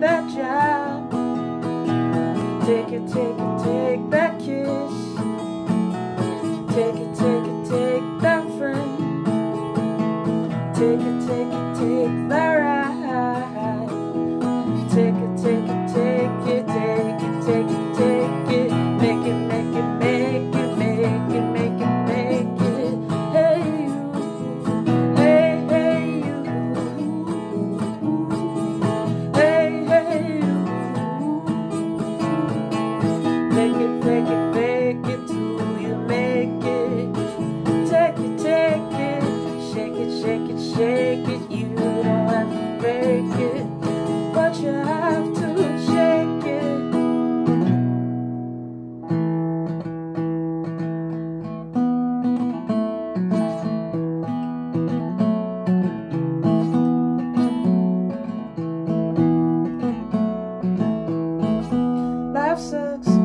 that job. Take it, take it, take that kiss. Take it, take it, take that friend. Take it, take it, take that ride. Take it, take it, take shake it, shake it. You don't have to break it, but you have to shake it. Life sucks.